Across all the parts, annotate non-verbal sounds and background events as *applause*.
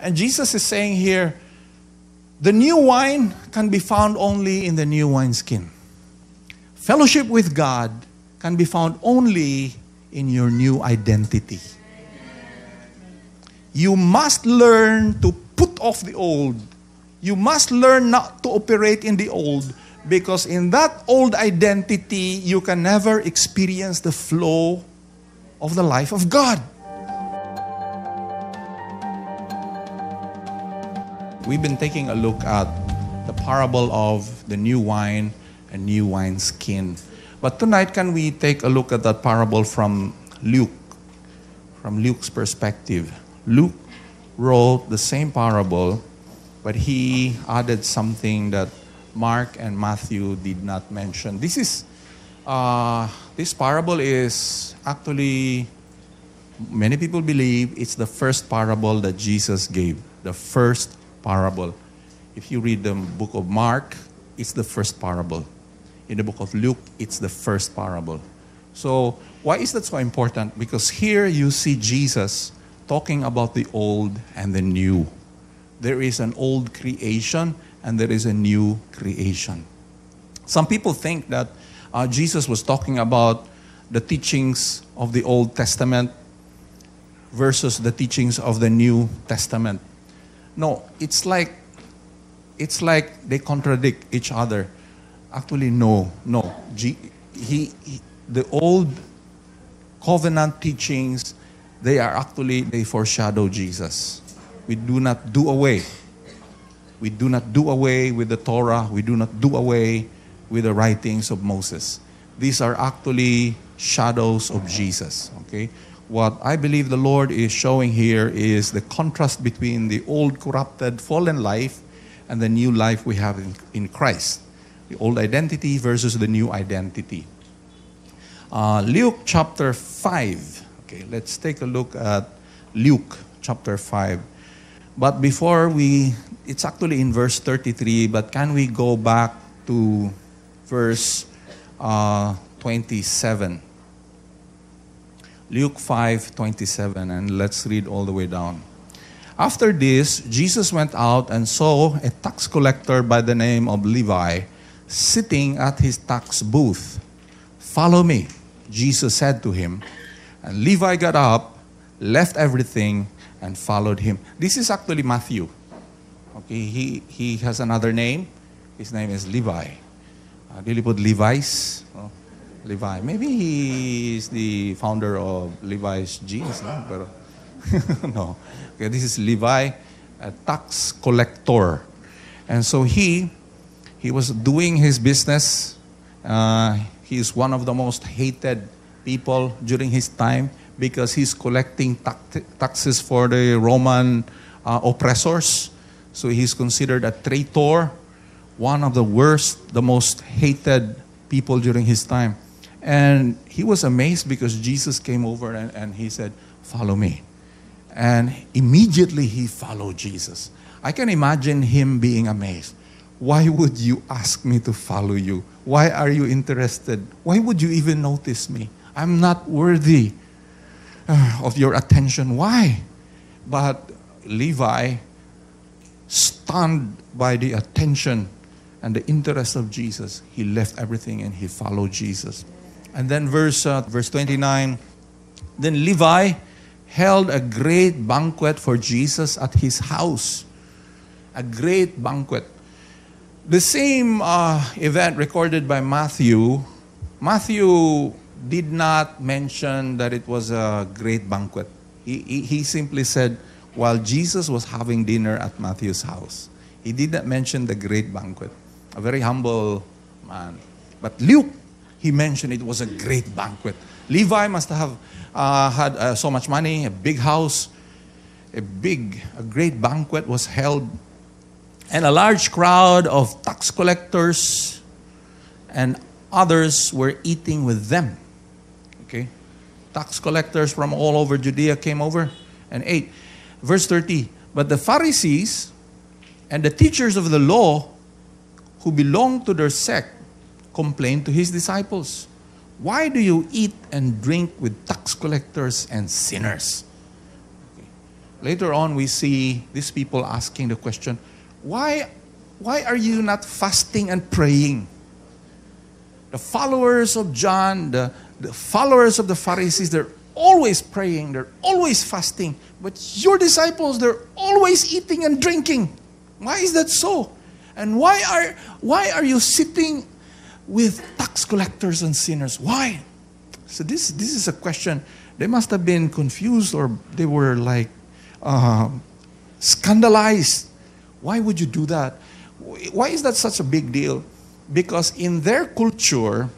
And Jesus is saying here, the new wine can be found only in the new wineskin. Fellowship with God can be found only in your new identity. You must learn to put off the old. You must learn not to operate in the old because in that old identity, you can never experience the flow of the life of God. We've been taking a look at the parable of the new wine and new wine skin. But tonight, can we take a look at that parable from Luke, from Luke's perspective? Luke wrote the same parable, but he added something that Mark and Matthew did not mention. This is uh, this parable is actually many people believe it's the first parable that Jesus gave. The first parable. If you read the book of Mark, it's the first parable. In the book of Luke, it's the first parable. So, why is that so important? Because here you see Jesus talking about the old and the new. There is an old creation and there is a new creation. Some people think that uh, Jesus was talking about the teachings of the Old Testament versus the teachings of the New Testament. No, it's like it's like they contradict each other. Actually, no, no. G, he, he, the old covenant teachings, they are actually they foreshadow Jesus. We do not do away we do not do away with the Torah. We do not do away with the writings of Moses. These are actually shadows of Jesus. Okay? What I believe the Lord is showing here is the contrast between the old, corrupted, fallen life and the new life we have in, in Christ. The old identity versus the new identity. Uh, Luke chapter 5. Okay, let's take a look at Luke chapter 5. But before we it's actually in verse 33, but can we go back to verse uh, 27? Luke 5 27, and let's read all the way down. After this, Jesus went out and saw a tax collector by the name of Levi sitting at his tax booth. Follow me, Jesus said to him. And Levi got up, left everything, and followed him. This is actually Matthew. Okay, he, he has another name. His name is Levi. Uh, put Levi's? Oh, Levi. Maybe he is the founder of Levi's jeans. No? Pero, *laughs* no. Okay, this is Levi, a tax collector. And so he, he was doing his business. Uh, he is one of the most hated people during his time because he's collecting taxes for the Roman uh, oppressors. So he's considered a traitor, one of the worst, the most hated people during his time. And he was amazed because Jesus came over and, and he said, Follow me. And immediately he followed Jesus. I can imagine him being amazed. Why would you ask me to follow you? Why are you interested? Why would you even notice me? I'm not worthy uh, of your attention. Why? But Levi stunned by the attention and the interest of Jesus, he left everything and he followed Jesus. And then verse uh, verse 29, then Levi held a great banquet for Jesus at his house. A great banquet. The same uh, event recorded by Matthew, Matthew did not mention that it was a great banquet. He, he, he simply said, while Jesus was having dinner at Matthew's house. He did not mention the great banquet. A very humble man. But Luke, he mentioned it was a great banquet. Levi must have uh, had uh, so much money, a big house, a big, a great banquet was held, and a large crowd of tax collectors and others were eating with them. Okay? Tax collectors from all over Judea came over and ate. Verse 30 But the Pharisees and the teachers of the law who belonged to their sect complained to his disciples Why do you eat and drink with tax collectors and sinners? Okay. Later on, we see these people asking the question, why, why are you not fasting and praying? The followers of John, the, the followers of the Pharisees, they're always praying, they're always fasting. But your disciples, they're always eating and drinking. Why is that so? And why are, why are you sitting with tax collectors and sinners? Why? So this, this is a question. They must have been confused or they were like uh, scandalized. Why would you do that? Why is that such a big deal? Because in their culture,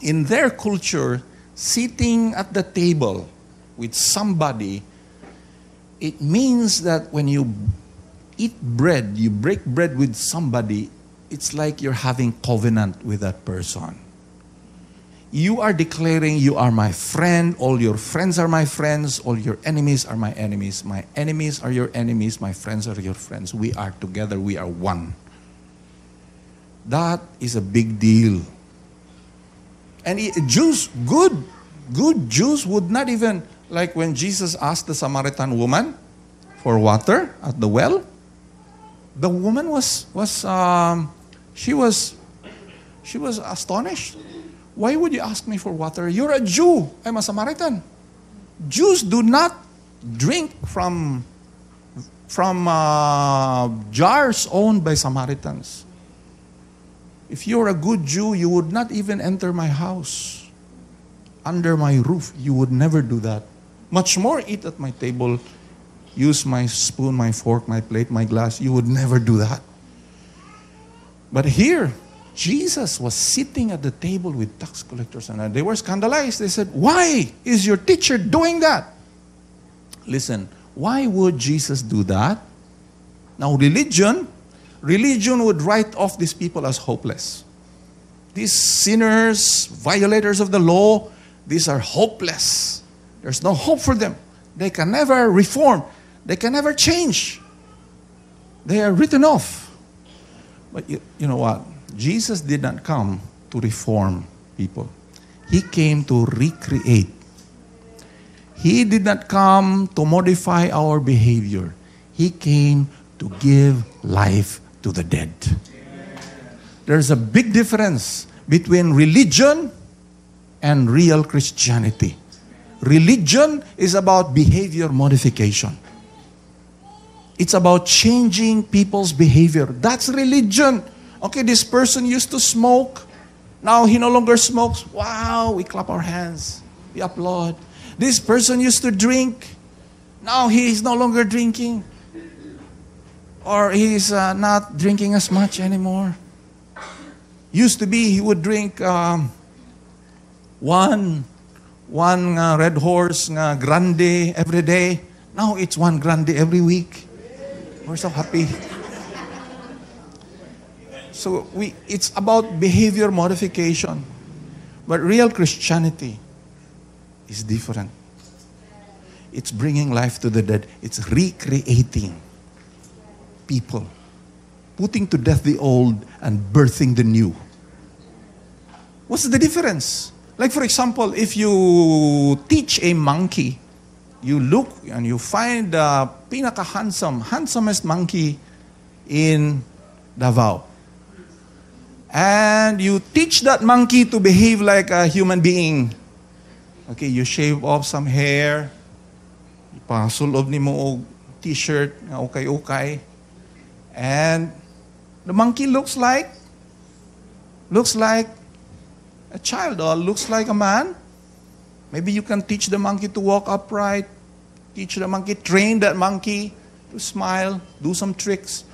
in their culture, sitting at the table with somebody, it means that when you eat bread, you break bread with somebody, it's like you're having covenant with that person. You are declaring you are my friend, all your friends are my friends, all your enemies are my enemies. My enemies are your enemies, my friends are your friends. We are together, we are one. That is a big deal. And it, Jews, good, good Jews would not even, like when Jesus asked the Samaritan woman for water at the well, the woman was, was um, she was, she was astonished. Why would you ask me for water? You're a Jew. I'm a Samaritan. Jews do not drink from, from uh, jars owned by Samaritans. If you're a good Jew, you would not even enter my house. Under my roof, you would never do that. Much more eat at my table, use my spoon, my fork, my plate, my glass. You would never do that. But here, Jesus was sitting at the table with tax collectors and they were scandalized. They said, Why is your teacher doing that? Listen, why would Jesus do that? Now, religion religion would write off these people as hopeless. These sinners, violators of the law, these are hopeless. There's no hope for them. They can never reform, they can never change. They are written off. But you, you know what? Jesus did not come to reform people, He came to recreate. He did not come to modify our behavior. He came to give life to the dead. There's a big difference between religion and real Christianity. Religion is about behavior modification. It's about changing people's behavior. That's religion. Okay, this person used to smoke. Now he no longer smokes. Wow, we clap our hands. We applaud. This person used to drink. Now he is no longer drinking or he's uh, not drinking as much anymore. Used to be he would drink um, one one uh, red horse uh, grande every day. Now it's one grande every week. We're so happy. So we it's about behavior modification. But real Christianity is different. It's bringing life to the dead. It's recreating people, putting to death the old and birthing the new. What's the difference? Like, for example, if you teach a monkey, you look and you find the pinaka handsome, handsomest monkey in Davao. And you teach that monkey to behave like a human being. Okay, you shave off some hair, ipasulob ni mo t-shirt nga ukay-ukay. And the monkey looks like looks like a child or looks like a man. Maybe you can teach the monkey to walk upright, teach the monkey, train that monkey to smile, do some tricks.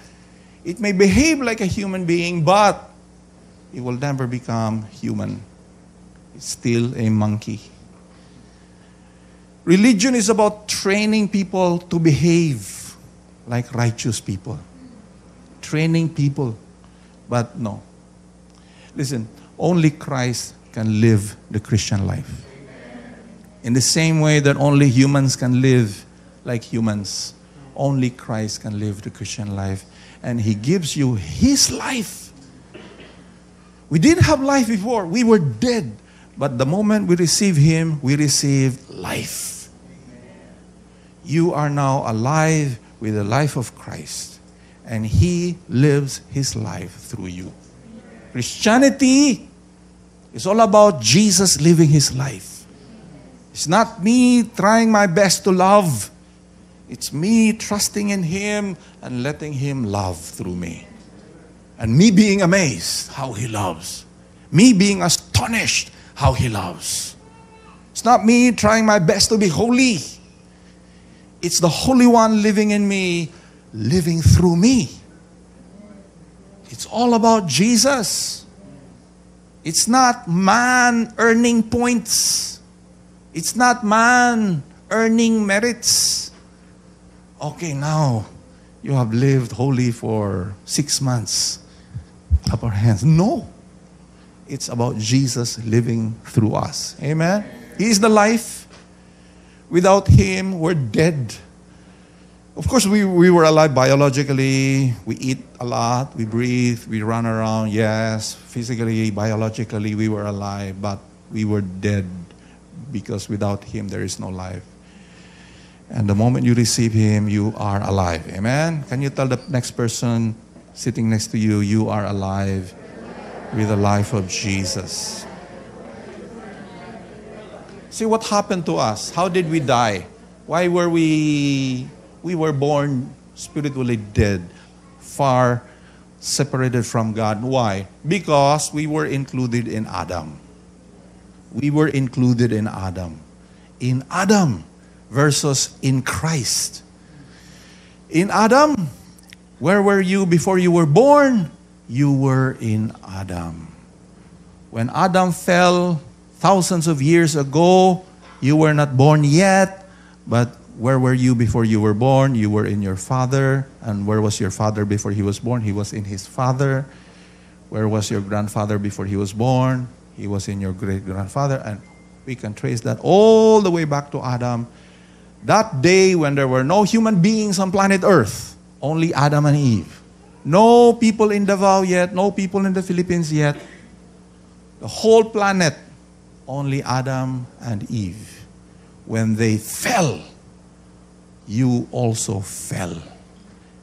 It may behave like a human being, but it will never become human. It's still a monkey. Religion is about training people to behave like righteous people training people. But no. Listen, only Christ can live the Christian life. In the same way that only humans can live like humans, only Christ can live the Christian life. And He gives you His life. We didn't have life before, we were dead. But the moment we receive Him, we receive life. You are now alive with the life of Christ, and He lives His life through you. Christianity is all about Jesus living His life. It's not me trying my best to love. It's me trusting in Him and letting Him love through me. And me being amazed how He loves. Me being astonished how He loves. It's not me trying my best to be holy. It's the Holy One living in me, living through me. It's all about Jesus. It's not man earning points. It's not man earning merits. Okay, now you have lived holy for six months. Clap our hands. No. It's about Jesus living through us. Amen. He is the life. Without Him, we're dead. Of course, we, we were alive biologically. We eat a lot. We breathe. We run around. Yes, physically, biologically, we were alive, but we were dead because without Him, there is no life. And the moment you receive Him, you are alive. Amen? Can you tell the next person sitting next to you, you are alive with the life of Jesus? See what happened to us. How did we die? Why were we we were born spiritually dead, far separated from God. Why? Because we were included in Adam. We were included in Adam. In Adam versus in Christ. In Adam, where were you before you were born? You were in Adam. When Adam fell thousands of years ago, you were not born yet, but where were you before you were born? You were in your father. And where was your father before he was born? He was in his father. Where was your grandfather before he was born? He was in your great grandfather. And we can trace that all the way back to Adam. That day when there were no human beings on planet Earth, only Adam and Eve. No people in Davao yet, no people in the Philippines yet. The whole planet, only Adam and Eve. When they fell, you also fell.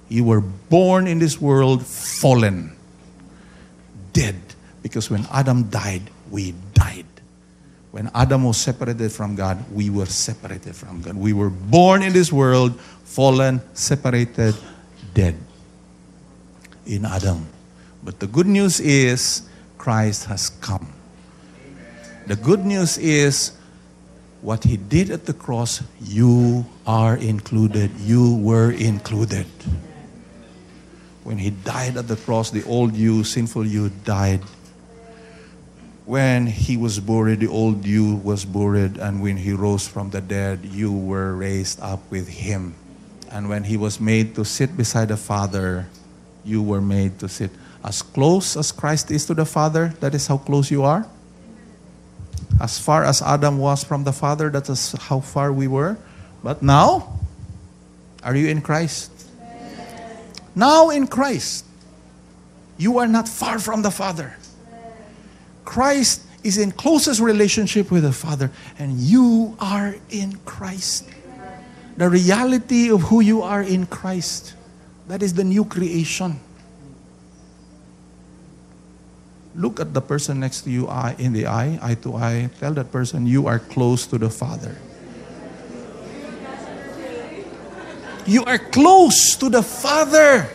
You were born in this world fallen, dead. Because when Adam died, we died. When Adam was separated from God, we were separated from God. We were born in this world, fallen, separated, dead in Adam. But the good news is Christ has come. The good news is what he did at the cross, you are included. You were included. When he died at the cross, the old you, sinful you, died. When he was buried, the old you was buried. And when he rose from the dead, you were raised up with him. And when he was made to sit beside the Father, you were made to sit as close as Christ is to the Father. That is how close you are. As far as Adam was from the Father, that is how far we were. But now, are you in Christ? Now in Christ, you are not far from the Father. Christ is in closest relationship with the Father, and you are in Christ. The reality of who you are in Christ, that is the new creation. Look at the person next to you eye in the eye, eye to eye. Tell that person you are close to the Father. You are close to the Father.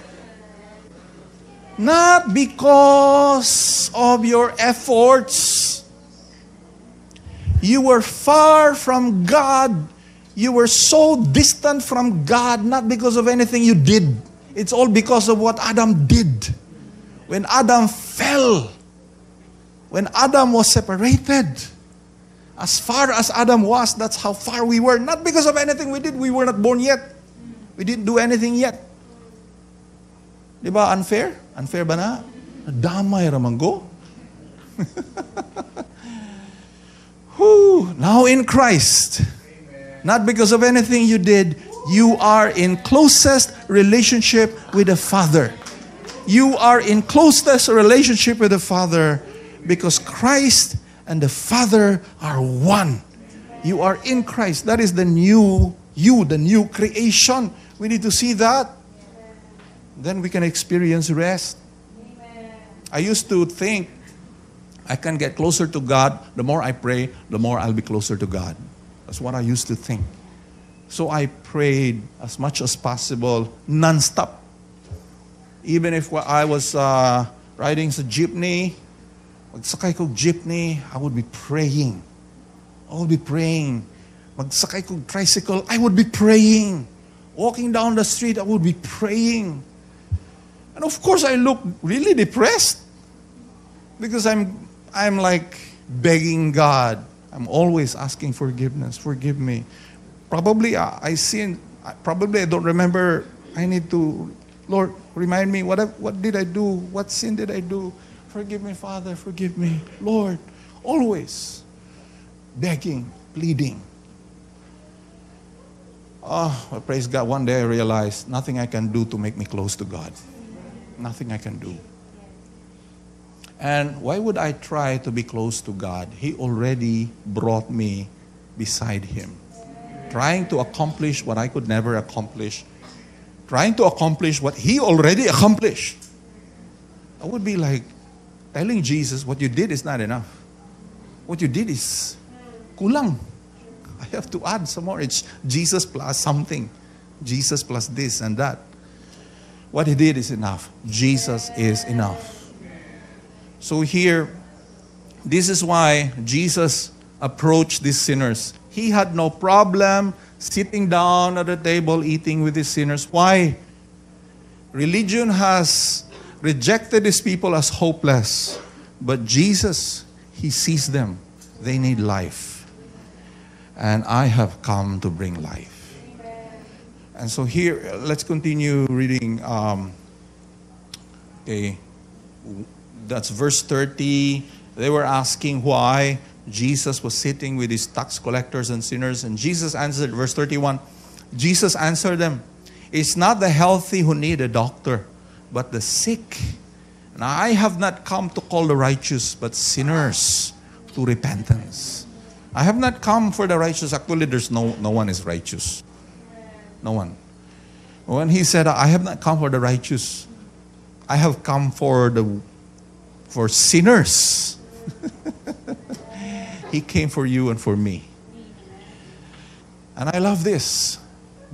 Not because of your efforts. You were far from God. You were so distant from God, not because of anything you did. It's all because of what Adam did. When Adam fell, when Adam was separated, as far as Adam was, that's how far we were. Not because of anything we did. We were not born yet. We didn't do anything yet. Di ba unfair? Unfair ba na? Damay ramanggo. *laughs* Now in Christ, not because of anything you did, you are in closest relationship with the Father. You are in closest relationship with the Father because Christ and the Father are one. You are in Christ. That is the new you, the new creation. We need to see that. Then we can experience rest. I used to think I can get closer to God. The more I pray, the more I'll be closer to God. That's what I used to think. So I prayed as much as possible, non-stop. Even if I was uh, riding sa jeepney, magsakay ko jeepney, I would be praying. I would be praying. Magsakay ko tricycle, I would be praying. Walking down the street, I would be praying. And of course, I look really depressed because I'm, I'm like begging God. I'm always asking forgiveness. Forgive me. Probably uh, I, I sin. Probably I don't remember. I need to, Lord, remind me. What, what did I do? What sin did I do? Forgive me, Father. Forgive me, Lord. Always begging, pleading. Oh, well, praise God. One day I realized nothing I can do to make me close to God. Nothing I can do. And why would I try to be close to God? He already brought me beside Him trying to accomplish what I could never accomplish, trying to accomplish what He already accomplished. I would be like telling Jesus, What you did is not enough. What you did is kulang. I have to add some more. It's Jesus plus something. Jesus plus this and that. What He did is enough. Jesus is enough. So here, this is why Jesus approached these sinners he had no problem sitting down at the table eating with these sinners. Why? Religion has rejected these people as hopeless. But Jesus, he sees them. They need life. And I have come to bring life. And so here, let's continue reading. Um, okay, that's verse 30. They were asking why. Jesus was sitting with his tax collectors and sinners, and Jesus answered, verse 31, Jesus answered them, It's not the healthy who need a doctor, but the sick. And I have not come to call the righteous, but sinners to repentance. I have not come for the righteous. Actually, there's no, no one is righteous. No one. When he said, I have not come for the righteous, I have come for the for sinners. *laughs* He came for you and for me. And I love this.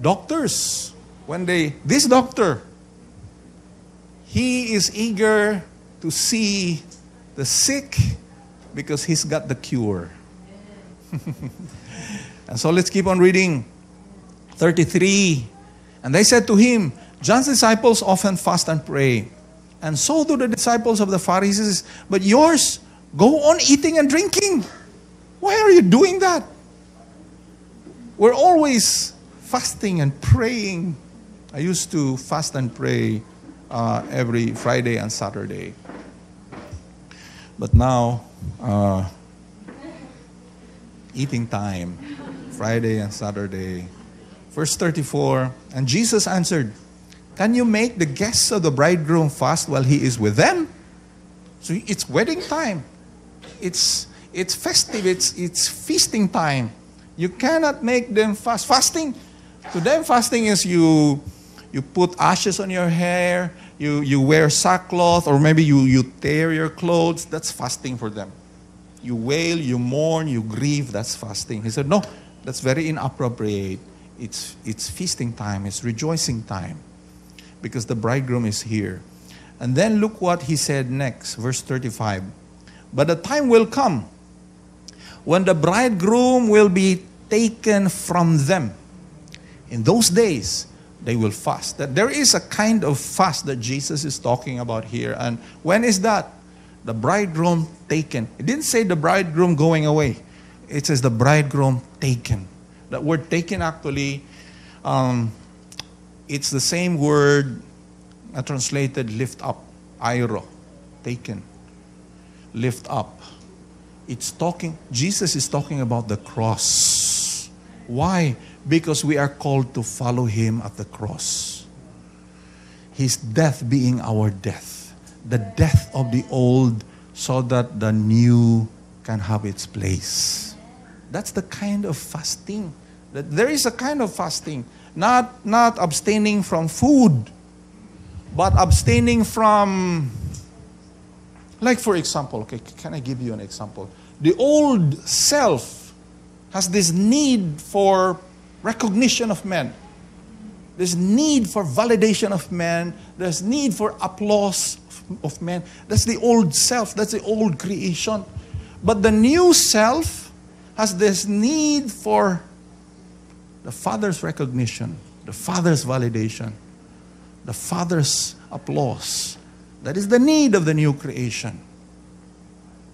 Doctors, when they, this doctor, he is eager to see the sick because he's got the cure. *laughs* and so let's keep on reading. 33. And they said to him, John's disciples often fast and pray, and so do the disciples of the Pharisees, but yours go on eating and drinking. Why are you doing that? We're always fasting and praying. I used to fast and pray uh, every Friday and Saturday. But now, uh, eating time, Friday and Saturday. Verse 34 And Jesus answered, Can you make the guests of the bridegroom fast while he is with them? So it's wedding time. It's it's festive, it's, it's feasting time. You cannot make them fast. Fasting, to them, fasting is you, you put ashes on your hair, you, you wear sackcloth, or maybe you, you tear your clothes. That's fasting for them. You wail, you mourn, you grieve. That's fasting. He said, No, that's very inappropriate. It's, it's feasting time, it's rejoicing time because the bridegroom is here. And then look what he said next, verse 35. But the time will come when the bridegroom will be taken from them. In those days, they will fast. That there is a kind of fast that Jesus is talking about here. And when is that? The bridegroom taken. It didn't say the bridegroom going away. It says the bridegroom taken. That word taken actually, um, it's the same word uh, translated lift up, airo, taken, lift up it's talking, Jesus is talking about the cross. Why? Because we are called to follow him at the cross. His death being our death, the death of the old, so that the new can have its place. That's the kind of fasting That there is a kind of fasting, not, not abstaining from food, but abstaining from, like for example, okay, can I give you an example? The old self has this need for recognition of men. There's need for validation of men. There's need for applause of men. That's the old self. That's the old creation. But the new self has this need for the Father's recognition, the Father's validation, the Father's applause. That is the need of the new creation.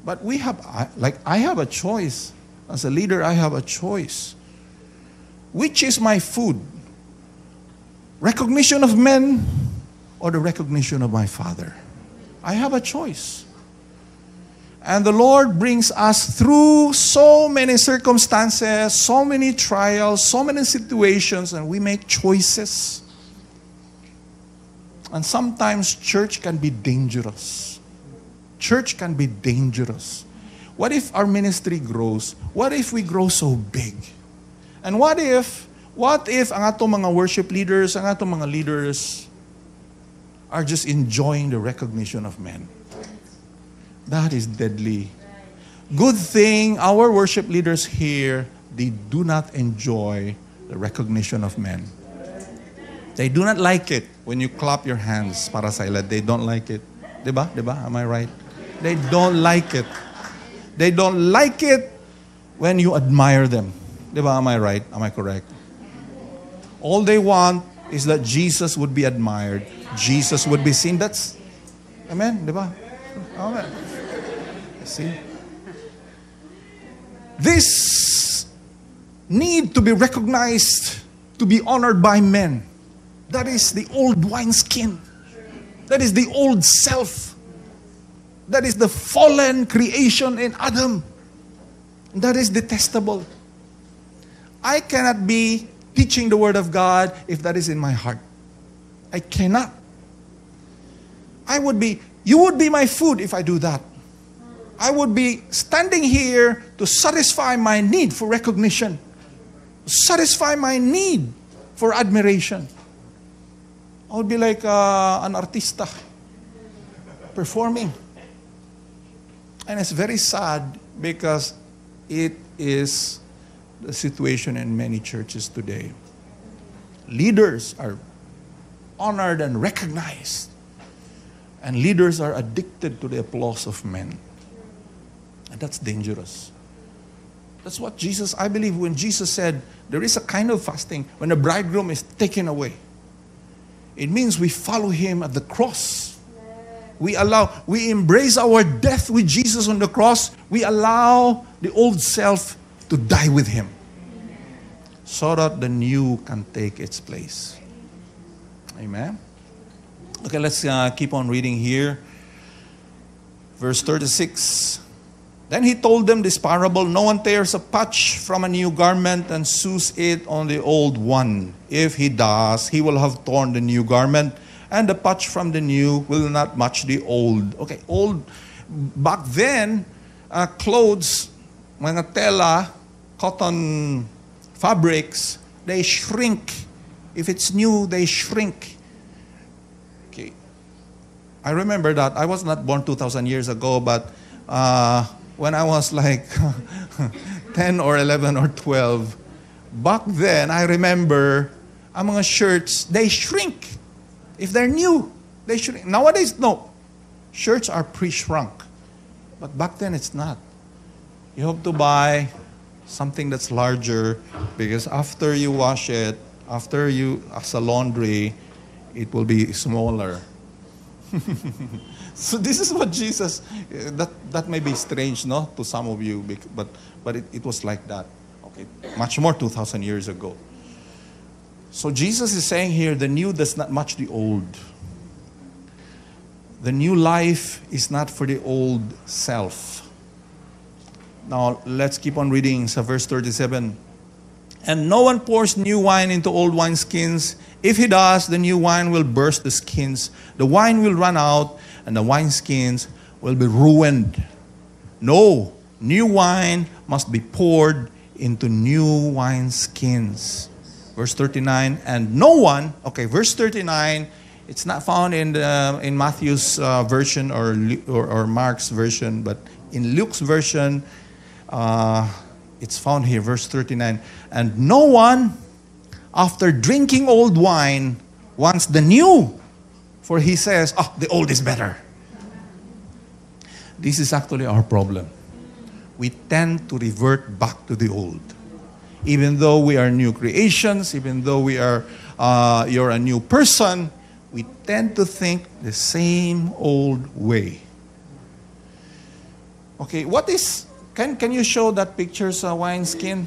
But we have, like, I have a choice. As a leader, I have a choice. Which is my food? Recognition of men or the recognition of my Father? I have a choice. And the Lord brings us through so many circumstances, so many trials, so many situations, and we make choices. And sometimes church can be dangerous. Church can be dangerous. What if our ministry grows? What if we grow so big? And what if, what if ang atong mga worship leaders, ang atong mga leaders are just enjoying the recognition of men? That is deadly. Good thing our worship leaders here, they do not enjoy the recognition of men. They do not like it when you clap your hands para. They don't like it. Diba? Diba? Am I right? They don't like it. They don't like it when you admire them. Diba? Am I right? Am I correct? All they want is that Jesus would be admired. Jesus would be seen. That's, amen? Diba? Amen. See? This need to be recognized, to be honored by men. That is the old wineskin. That is the old self. That is the fallen creation in Adam. That is detestable. I cannot be teaching the Word of God if that is in my heart. I cannot. I would be, you would be my food if I do that. I would be standing here to satisfy my need for recognition, satisfy my need for admiration. I would be like uh, an artista performing. And it's very sad because it is the situation in many churches today. Leaders are honored and recognized, and leaders are addicted to the applause of men. And that's dangerous. That's what Jesus, I believe, when Jesus said there is a kind of fasting when the bridegroom is taken away, it means we follow him at the cross. We allow, we embrace our death with Jesus on the cross. We allow the old self to die with him so that the new can take its place. Amen. Okay, let's uh, keep on reading here. Verse 36. Then he told them this parable No one tears a patch from a new garment and sews it on the old one. If he does, he will have torn the new garment, and the patch from the new will not match the old. Okay, old. Back then, uh, clothes, mga tela, cotton fabrics, they shrink. If it's new, they shrink. Okay. I remember that. I was not born 2,000 years ago, but. Uh, when I was like *laughs* 10 or 11 or 12, back then, I remember mga shirts, they shrink. If they're new, they shrink. Nowadays, no. Shirts are pre-shrunk. But back then, it's not. You have to buy something that's larger because after you wash it, after you, as a laundry, it will be smaller. *laughs* so this is what Jesus, eh, that, that may be strange, no, to some of you, but, but it, it was like that. Okay, much more 2,000 years ago. So Jesus is saying here, the new does not match the old. The new life is not for the old self. Now let's keep on reading. So verse 37. And no one pours new wine into old wineskins. If he does, the new wine will burst the skins. The wine will run out, and the wineskins will be ruined. No, new wine must be poured into new wineskins. Verse 39, and no one, okay, verse 39, it's not found in, the, in Matthew's uh, version or, or, or, Mark's version, but in Luke's version, uh, it's found here, verse 39. And no one, after drinking old wine, wants the new, for he says, oh, the old is better. This is actually our problem. We tend to revert back to the old. Even though we are new creations, even though we are, uh, you're a new person, we tend to think the same old way. Okay, what is, can, can you show that picture's uh, wine skin?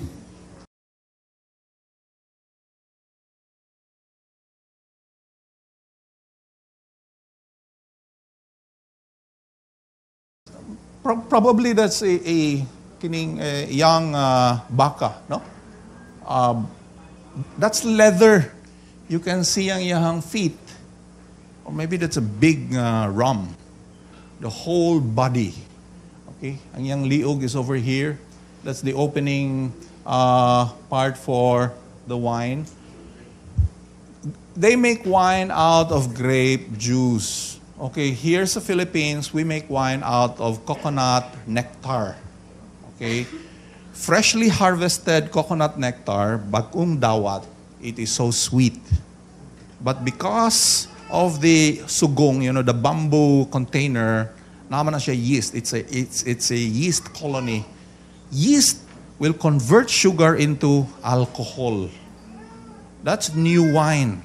Pro- probably that's a, a kining a young uh, baka, no? Um, that's leather. You can see ang yahang feet. Or maybe that's a big uh, rum. The whole body. Okay? Ang yang liog is over here. That's the opening uh, part for the wine. They make wine out of grape juice. Okay, here sa Philippines, we make wine out of coconut nectar. Okay? Freshly harvested coconut nectar, bagong dawat, it is so sweet. But because of the sugong, you know, the bamboo container, naman na siya yeast. It's a, it's, it's a yeast colony. Yeast will convert sugar into alcohol. That's new wine.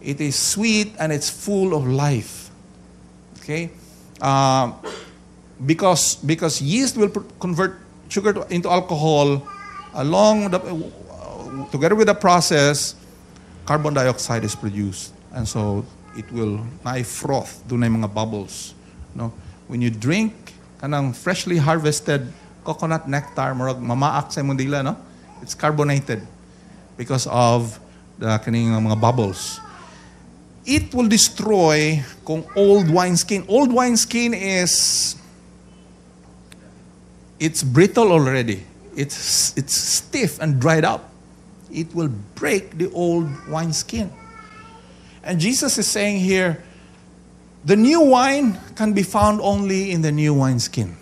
It is sweet and it's full of life. Okay? Uh, because, because yeast will convert sugar to, into alcohol along the, uh, together with the process, carbon dioxide is produced. And so it will na froth, do na mga bubbles. No? When you drink kanang freshly harvested coconut nectar, marag mamaak sa mundila, no? It's carbonated because of the kaning mga bubbles it will destroy kung old wineskin. Old wineskin is it's brittle already. It's it's stiff and dried up. It will break the old wineskin. And Jesus is saying here, the new wine can be found only in the new wineskin.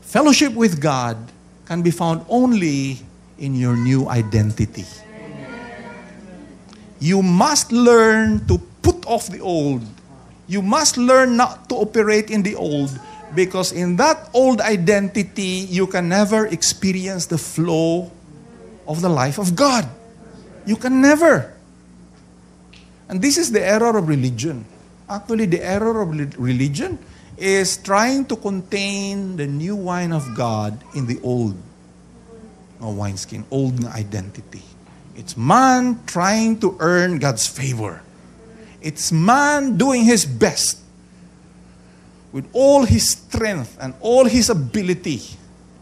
Fellowship with God can be found only in your new identity. You must learn to put off the old. You must learn not to operate in the old because in that old identity, you can never experience the flow of the life of God. You can never. And this is the error of religion. Actually, the error of religion is trying to contain the new wine of God in the old wineskin, old identity. It's man trying to earn God's favor. It's man doing his best with all his strength and all his ability,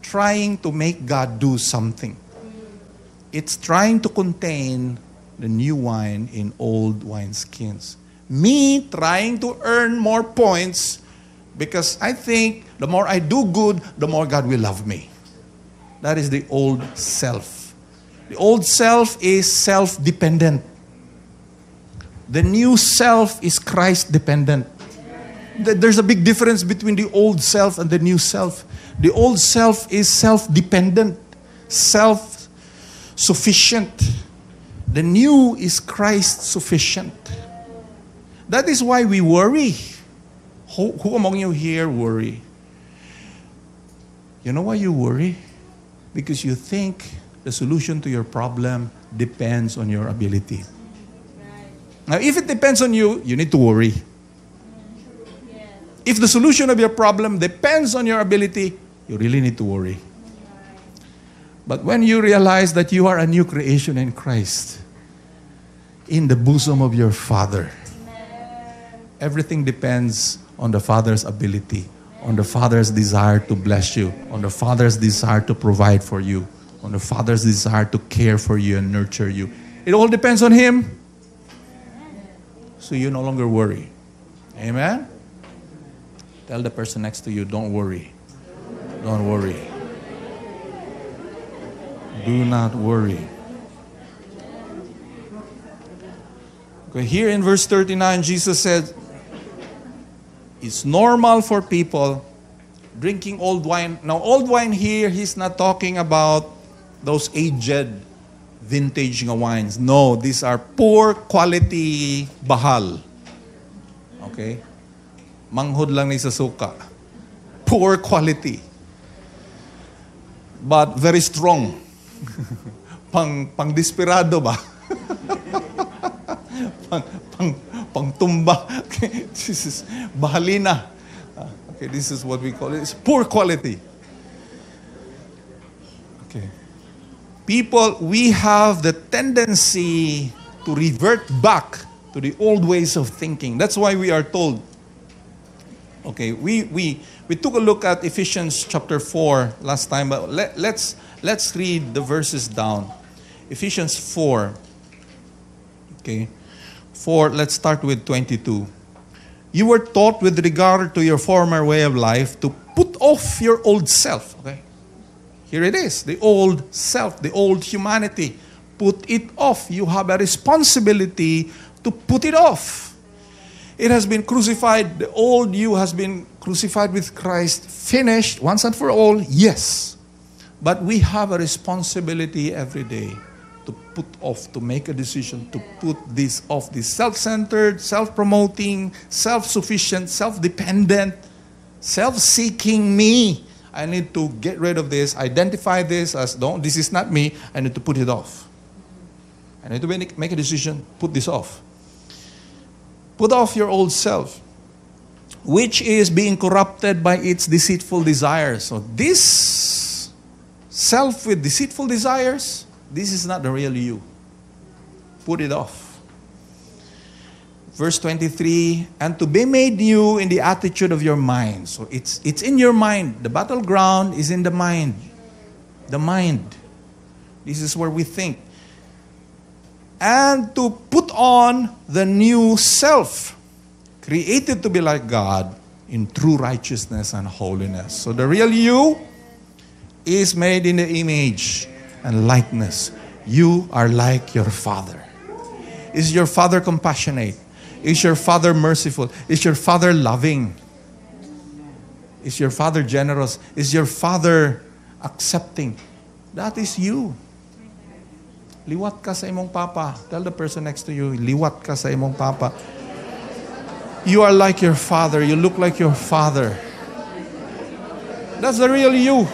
trying to make God do something. It's trying to contain the new wine in old wineskins. Me trying to earn more points because I think the more I do good, the more God will love me. That is the old self. The old self is self dependent. The new self is Christ dependent. There's a big difference between the old self and the new self. The old self is self dependent, self sufficient. The new is Christ sufficient. That is why we worry. Who, who among you here worry? You know why you worry? Because you think the solution to your problem depends on your ability. Now, if it depends on you, you need to worry. If the solution of your problem depends on your ability, you really need to worry. But when you realize that you are a new creation in Christ, in the bosom of your Father, everything depends on the Father's ability, on the Father's desire to bless you, on the Father's desire to provide for you on the Father's desire to care for you and nurture you. It all depends on Him. So you no longer worry. Amen? Tell the person next to you, don't worry. Don't worry. Do not worry. Okay, here in verse 39, Jesus said, It's normal for people drinking old wine. Now, old wine here, he's not talking about those aged vintage wines. No, these are poor quality bahal. Okay? Manghod lang ni sa suka. Poor quality. But very strong. *laughs* pang pang desperado ba? *laughs* pang pang pang tumba. Okay, *laughs* this is bahalina. Ah, Okay, this is what we call it. It's poor quality. Okay. People, we have the tendency to revert back to the old ways of thinking. That's why we are told. Okay, we we we took a look at Ephesians chapter 4 last time, but let, let's let's read the verses down. Ephesians 4. Okay. 4, let's start with 22. You were taught with regard to your former way of life to put off your old self. Okay? Here it is the old self, the old humanity. Put it off. You have a responsibility to put it off. It has been crucified. The old you has been crucified with Christ, finished once and for all. Yes. But we have a responsibility every day to put off, to make a decision to put this off. This self centered, self promoting, self sufficient, self dependent, self seeking me. I need to get rid of this, identify this as don't, this is not me. I need to put it off. I need to make, make a decision, put this off. Put off your old self, which is being corrupted by its deceitful desires. So, this self with deceitful desires, this is not the real you. Put it off. Verse 23 and to be made new in the attitude of your mind. So it's, it's in your mind. The battleground is in the mind. The mind. This is where we think. And to put on the new self, created to be like God in true righteousness and holiness. So the real you is made in the image and likeness. You are like your Father. Is your Father compassionate? Is your Father merciful? Is your Father loving? Is your Father generous? Is your Father accepting? That is you. Liwat ka sa imong papa. Tell the person next to you, liwat ka sa imong papa. You are like your father. You look like your father. That's the real you.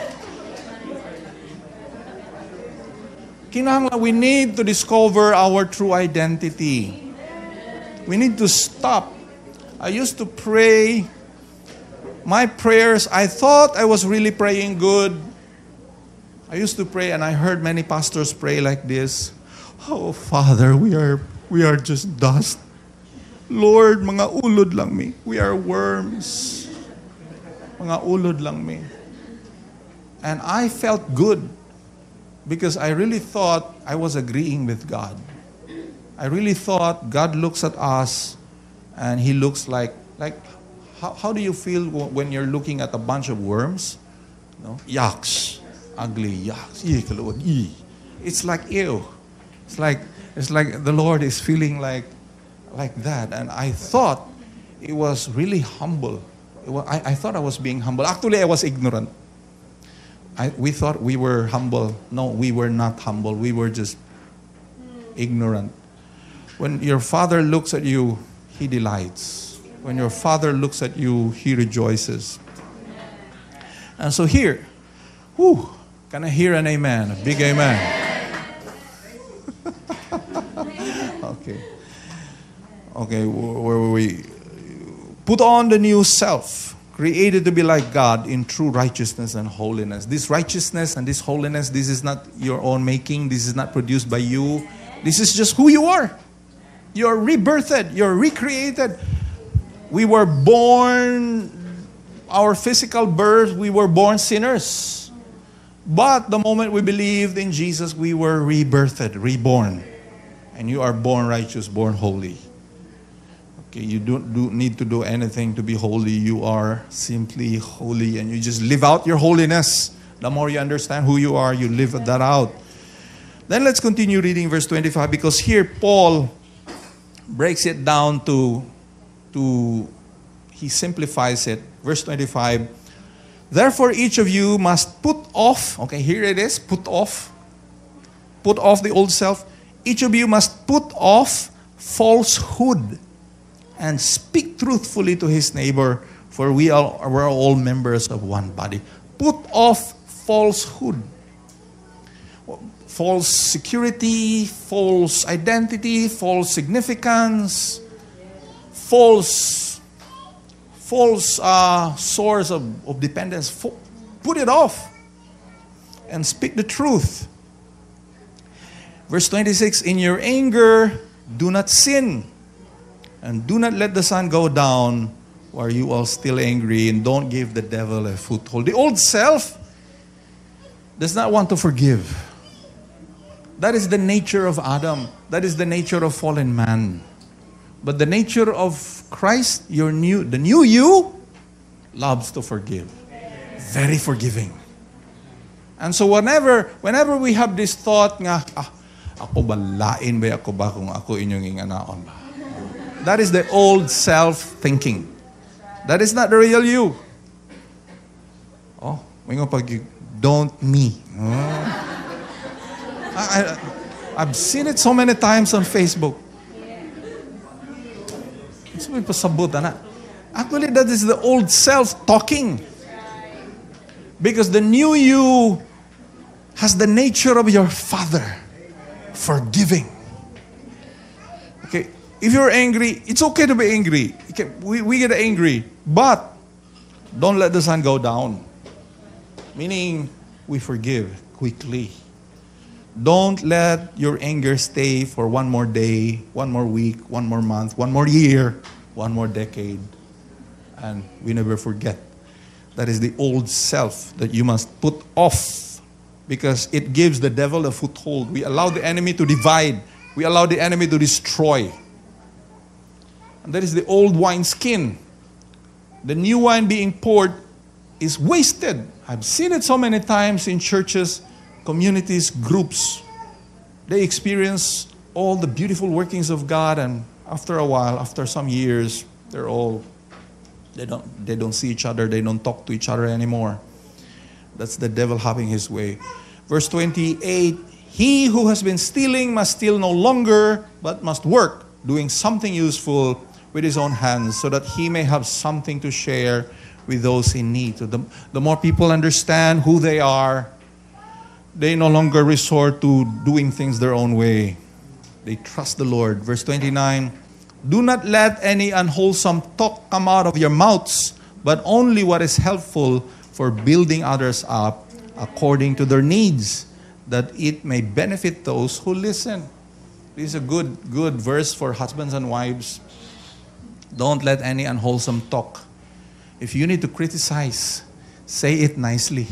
Kinahanglan, we need to discover our true identity. We need to stop. I used to pray my prayers. I thought I was really praying good. I used to pray and I heard many pastors pray like this. Oh Father, we are we are just dust. Lord, mga ulod lang mi. We are worms. Mga ulod lang mi. And I felt good because I really thought I was agreeing with God. I really thought God looks at us and he looks like like how, how do you feel when you're looking at a bunch of worms? No? Yucks. Ugly yucks. It's like ew. It's like it's like the Lord is feeling like like that. And I thought it was really humble. It wa- I, I thought I was being humble. Actually, I was ignorant. I, we thought we were humble. No, we were not humble. We were just ignorant. When your father looks at you, he delights. When your father looks at you, he rejoices. And so here, whew, can I hear an amen? A big amen. *laughs* okay. Okay, where were we? Put on the new self, created to be like God in true righteousness and holiness. This righteousness and this holiness, this is not your own making, this is not produced by you. This is just who you are. You're rebirthed, you're recreated. We were born, our physical birth, we were born sinners. But the moment we believed in Jesus, we were rebirthed, reborn. And you are born righteous, born holy. Okay, you don't do, need to do anything to be holy. You are simply holy and you just live out your holiness. The more you understand who you are, you live that out. Then let's continue reading verse 25 because here Paul breaks it down to, to he simplifies it. Verse 25 Therefore, each of you must put off, okay, here it is, put off, put off the old self. Each of you must put off falsehood and speak truthfully to his neighbor, for we are we're all members of one body. Put off falsehood. False security, false identity, false significance, false false uh, source of, of dependence. Put it off and speak the truth. Verse 26 In your anger, do not sin, and do not let the sun go down while you are still angry, and don't give the devil a foothold. The old self does not want to forgive. That is the nature of Adam, that is the nature of fallen man. But the nature of Christ, your new, the new you, loves to forgive. Very forgiving. And so whenever, whenever we have this thought nga, ah, ako ba lain ba ako ba kung ako inyong inganaon ba? That is the old self thinking. That is not the real you. Oh, may nga pag don't me. Oh. I, I've seen it so many times on Facebook. Ana. Actually, that is the old self talking. Because the new you has the nature of your father, forgiving. Okay, if you're angry, it's okay to be angry. We, we get angry, but don't let the sun go down. Meaning, we forgive quickly. Don't let your anger stay for one more day, one more week, one more month, one more year, one more decade. And we never forget. That is the old self that you must put off because it gives the devil a foothold. We allow the enemy to divide, we allow the enemy to destroy. And that is the old wine skin. The new wine being poured is wasted. I've seen it so many times in churches communities, groups, they experience all the beautiful workings of God, and after a while, after some years, they're all they don't they don't see each other, they don't talk to each other anymore. That's the devil having his way. Verse 28 He who has been stealing must steal no longer, but must work, doing something useful with his own hands, so that he may have something to share with those in need. So the, the more people understand who they are, they no longer resort to doing things their own way. They trust the Lord. Verse 29 Do not let any unwholesome talk come out of your mouths, but only what is helpful for building others up according to their needs, that it may benefit those who listen. This is a good, good verse for husbands and wives. Don't let any unwholesome talk. If you need to criticize, say it nicely.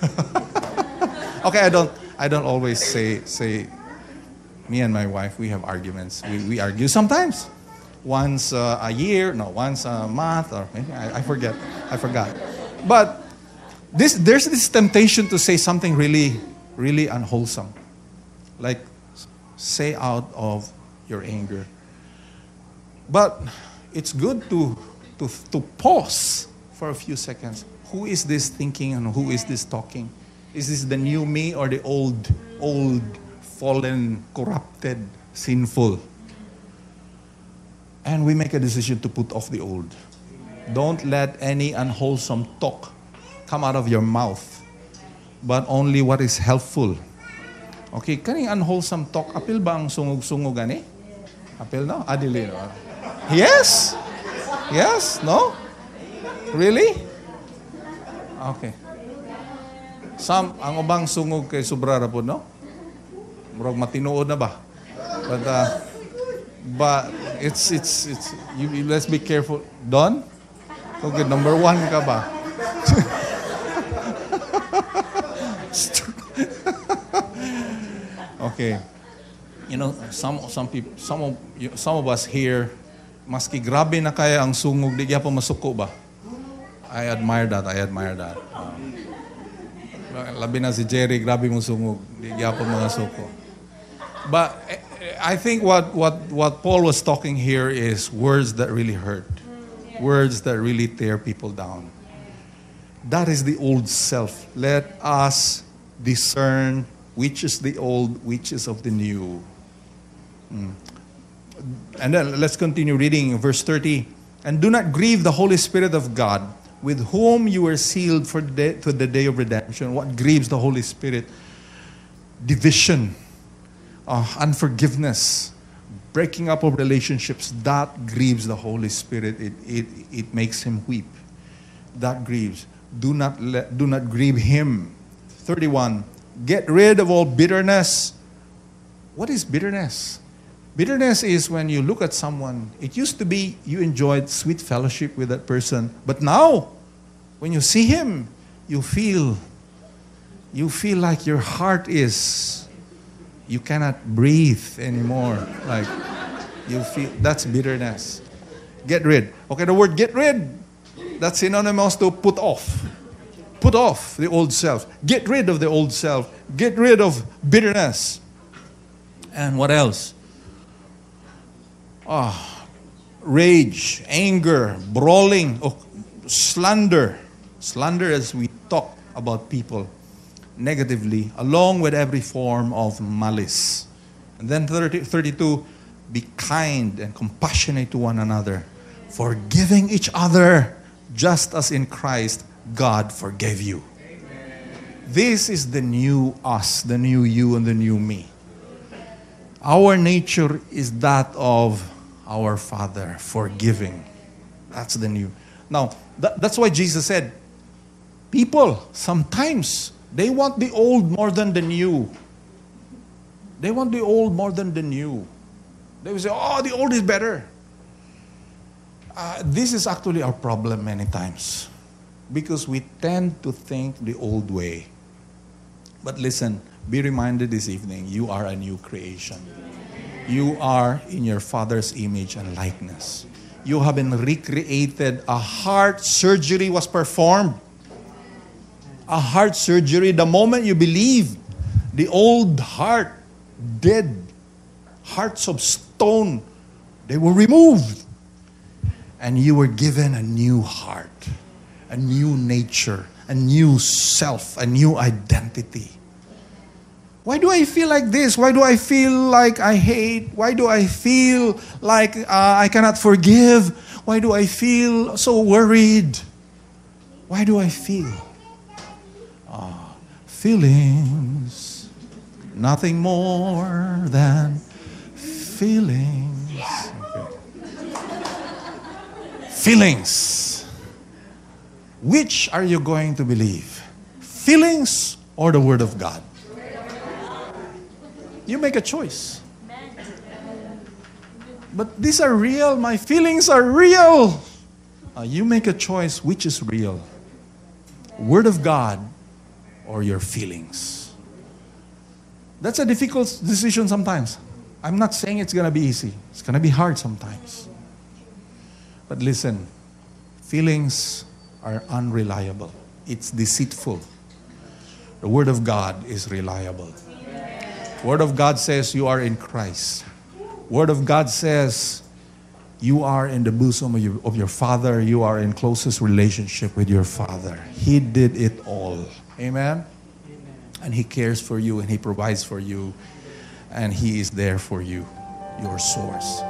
*laughs* Okay, I don't I don't always say say me and my wife we have arguments. We, we argue sometimes. Once uh, a year, no, once a month, or I, I forget. I forgot. But this there's this temptation to say something really, really unwholesome. Like say out of your anger. But it's good to, to, to pause for a few seconds. Who is this thinking and who is this talking? Is this the new me or the old, old, fallen, corrupted, sinful? And we make a decision to put off the old. Don't let any unwholesome talk come out of your mouth, but only what is helpful. Okay, kaning unwholesome talk, apil ba ang sungog-sungog ani? Apil no? Ah, Adili no? Yes? Yes? No? Really? Okay. Sam, ang ubang sungog kay sobra ra no? Murag matinuod na ba? But uh, but it's it's it's you, you let's be careful. Don? Okay, number one ka ba? *laughs* okay. You know, some some people some of some of us here maski grabe na kaya ang sungog di pa masuko ba? I admire that. I admire that. Labi na si Jerry, grabe mo sungog. Di gyapon mga suko. But eh, I think what, what, what Paul was talking here is words that really hurt. Words that really tear people down. That is the old self. Let us discern which is the old, which is of the new. Mm. And then let's continue reading verse 30. And do not grieve the Holy Spirit of God, with whom you were sealed for the, to the day of redemption. What grieves the Holy Spirit? Division, uh, unforgiveness, breaking up of relationships. That grieves the Holy Spirit. It, it, it makes him weep. That grieves. Do not, let, do not grieve him. 31. Get rid of all bitterness. What is bitterness? Bitterness is when you look at someone, it used to be you enjoyed sweet fellowship with that person, but now when you see him, you feel you feel like your heart is you cannot breathe anymore. Like you feel that's bitterness. Get rid. Okay, the word get rid, that's synonymous to put off. Put off the old self. Get rid of the old self. Get rid of bitterness. And what else? Ah, rage, anger, brawling, oh, slander. Slander as we talk about people negatively, along with every form of malice. And then 30, 32, be kind and compassionate to one another, forgiving each other, just as in Christ God forgave you. This is the new us, the new you, and the new me. Our nature is that of our Father, forgiving. That's the new. Now, that, that's why Jesus said, people sometimes they want the old more than the new. They want the old more than the new. They will say, oh, the old is better. Uh, this is actually our problem many times because we tend to think the old way. But listen, be reminded this evening you are a new creation. You are in your Father's image and likeness. You have been recreated. A heart surgery was performed. A heart surgery, the moment you believe, the old heart, dead, hearts of stone, they were removed. And you were given a new heart, a new nature, a new self, a new identity. Why do I feel like this? Why do I feel like I hate? Why do I feel like uh, I cannot forgive? Why do I feel so worried? Why do I feel? Ah, feelings, nothing more than feelings. Okay. Feelings. Which are you going to believe? Feelings or the Word of God? You make a choice. But these are real. My feelings are real. Uh, you make a choice which is real Word of God or your feelings. That's a difficult decision sometimes. I'm not saying it's going to be easy, it's going to be hard sometimes. But listen, feelings are unreliable, it's deceitful. The Word of God is reliable. Word of God says you are in Christ. Word of God says you are in the bosom of your, of your Father. You are in closest relationship with your Father. He did it all. Amen? Amen? And He cares for you and He provides for you and He is there for you, your source.